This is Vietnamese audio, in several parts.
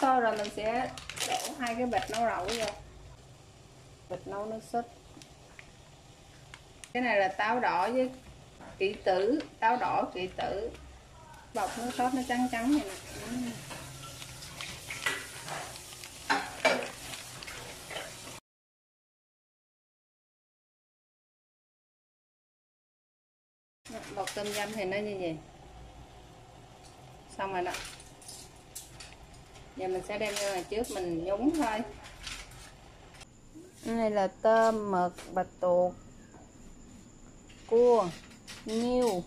sôi rồi mình sẽ đổ hai cái bịch nấu lẩu vô. Bịch nấu nước sốt. Cái này là táo đỏ với kỵ tử, táo đỏ kỵ tử. Bọc nước sốt nó trắng trắng này nè. Bọc bột tôm dâm thì nó như vậy. Xong rồi đó giờ mình sẽ đem vô này trước mình nhúng thôi. Đây là tôm, mực, bạch tuộc, cua nhiêu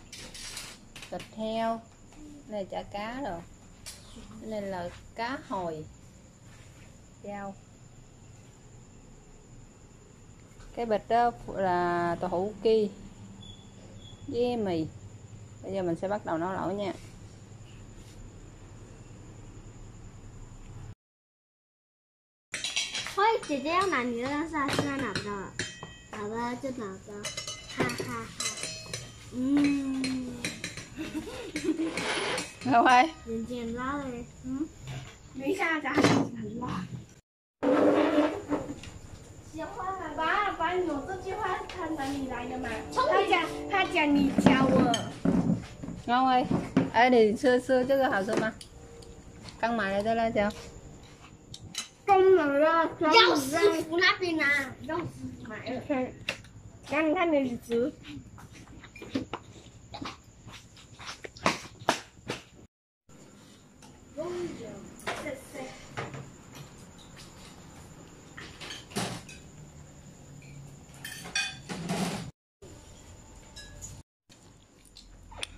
thịt heo. Này chả cá rồi. Này là cá hồi rau cái bịch đó là tàu hũ ki với mì. Bây giờ mình sẽ bắt đầu nấu lẩu nha. 姐姐要拿你的，但是她现在拿不到了，好吧，就拿着，哈哈哈，嗯，拜拜。眼睛辣了，嗯，没下家，眼睛很辣。爸爸，你有这句话看着你来的嘛？他讲，他讲你教我。阿威，哎，你吃吃这个好吃吗？刚买来的辣椒。công rồi đó Giao sư phụ lát đi nè Giao sư mãi rồi Đang thăm được chứ.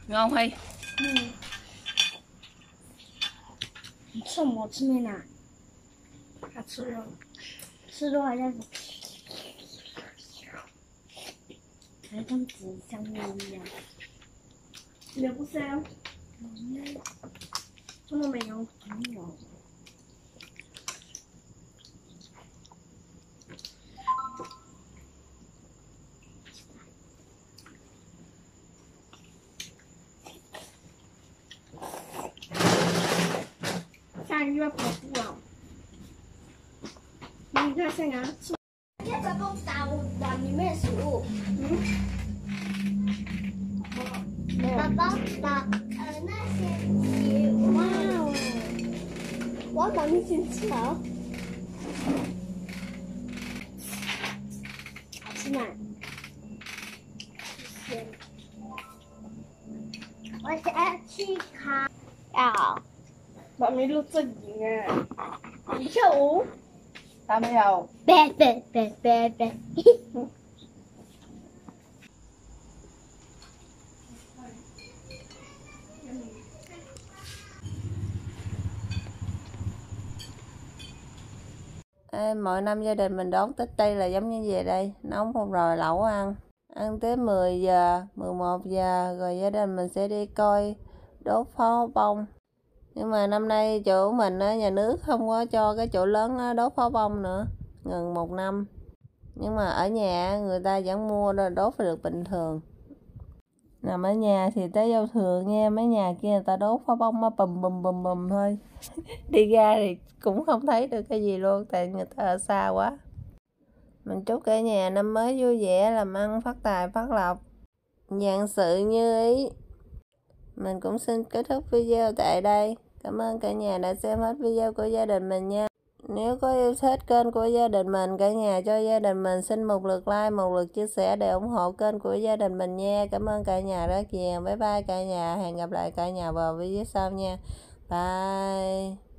Ngon hay ừ. sao một mình à 他吃了，吃多好，像，还像纸箱一样，也不香，怎么没有朋友？下雨跑步啊。你看像羊吃你怎么不打我碗里面食物嗯。宝宝宝呃那些你哇哦我能进去吗好吃吗谢谢我想要。吃烤没录这频呢你跳舞。tao mới đầu 别别别别别。 Ê, mỗi năm gia đình mình đón Tết Tây là giống như về đây nấu một rồi lẩu ăn ăn tới 10 giờ 11 giờ rồi gia đình mình sẽ đi coi đốt pháo bông nhưng mà năm nay chỗ mình nhà nước không có cho cái chỗ lớn đốt pháo bông nữa ngừng một năm. Nhưng mà ở nhà người ta vẫn mua rồi đốt phải được bình thường. Nằm ở nhà thì tới giao thừa nghe mấy nhà kia người ta đốt pháo bông mà bùm bùm bùm bùm thôi. Đi ra thì cũng không thấy được cái gì luôn, tại người ta ở xa quá. Mình chúc cả nhà năm mới vui vẻ, làm ăn phát tài, phát lộc. Dạng sự như ý mình cũng xin kết thúc video tại đây. Cảm ơn cả nhà đã xem hết video của gia đình mình nha. Nếu có yêu thích kênh của gia đình mình, cả nhà cho gia đình mình xin một lượt like, một lượt chia sẻ để ủng hộ kênh của gia đình mình nha. Cảm ơn cả nhà rất nhiều. Bye bye cả nhà. Hẹn gặp lại cả nhà vào video sau nha. Bye.